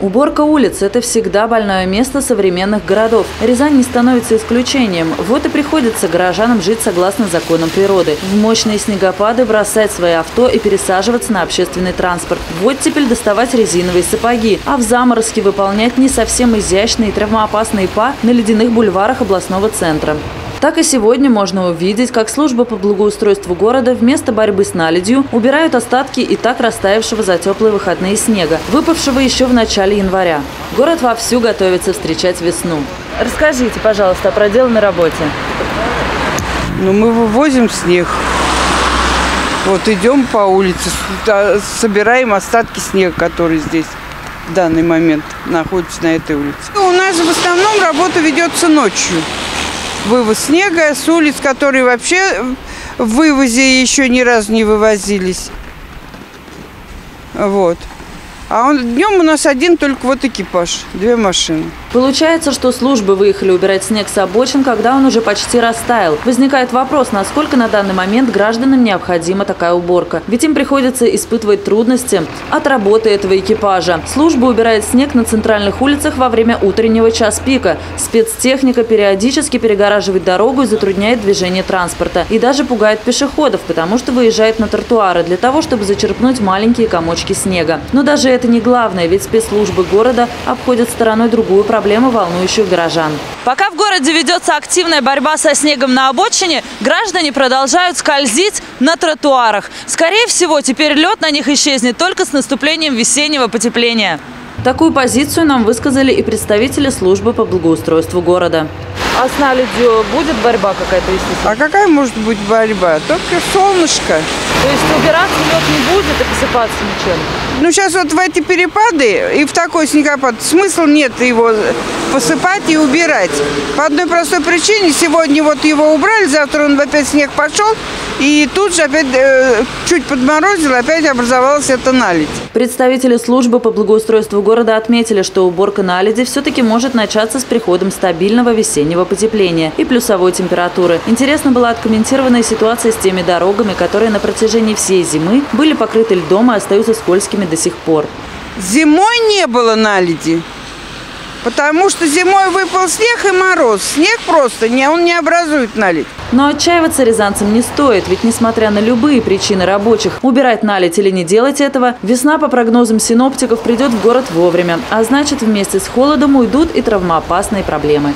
Уборка улиц – это всегда больное место современных городов. Рязань не становится исключением. Вот и приходится горожанам жить согласно законам природы. В мощные снегопады бросать свои авто и пересаживаться на общественный транспорт. Вот теперь доставать резиновые сапоги, а в заморозке выполнять не совсем изящные и травмоопасные па на ледяных бульварах областного центра. Так и сегодня можно увидеть, как служба по благоустройству города вместо борьбы с наледью убирают остатки и так растаявшего за теплые выходные снега, выпавшего еще в начале января. Город вовсю готовится встречать весну. Расскажите, пожалуйста, о проделанной работе. Ну, мы вывозим снег. Вот идем по улице, собираем остатки снега, которые здесь в данный момент находятся на этой улице. У нас в основном работа ведется ночью вывоз снега с улиц, которые вообще в вывозе еще ни разу не вывозились. Вот. А он, днем у нас один только вот экипаж, две машины. Получается, что службы выехали убирать снег с обочин, когда он уже почти растаял. Возникает вопрос, насколько на данный момент гражданам необходима такая уборка. Ведь им приходится испытывать трудности от работы этого экипажа. Служба убирает снег на центральных улицах во время утреннего час пика. Спецтехника периодически перегораживает дорогу и затрудняет движение транспорта. И даже пугает пешеходов, потому что выезжает на тротуары для того, чтобы зачерпнуть маленькие комочки снега. Но даже не главное, ведь спецслужбы города обходят стороной другую проблему волнующих горожан. Пока в городе ведется активная борьба со снегом на обочине, граждане продолжают скользить на тротуарах. Скорее всего, теперь лед на них исчезнет только с наступлением весеннего потепления. Такую позицию нам высказали и представители службы по благоустройству города. А с наледью будет борьба какая-то вести? А какая может быть борьба? Только солнышко. То есть убираться лед не будет и посыпаться ничем? Ну, сейчас вот в эти перепады и в такой снегопад смысл нет его посыпать и убирать. По одной простой причине. Сегодня вот его убрали, завтра он опять снег пошел, и тут же опять э, чуть подморозило, опять образовалась эта наледь. Представители службы по благоустройству города отметили, что уборка наледи все-таки может начаться с приходом стабильного весеннего потепления и плюсовой температуры. Интересно была откомментированная ситуация с теми дорогами, которые на протяжении всей зимы были покрыты льдом и остаются скользкими до сих пор. Зимой не было наледи. Потому что зимой выпал снег и мороз. Снег просто, не, он не образует наледь. Но отчаиваться рязанцам не стоит, ведь несмотря на любые причины рабочих, убирать наледь или не делать этого, весна, по прогнозам синоптиков, придет в город вовремя. А значит, вместе с холодом уйдут и травмоопасные проблемы.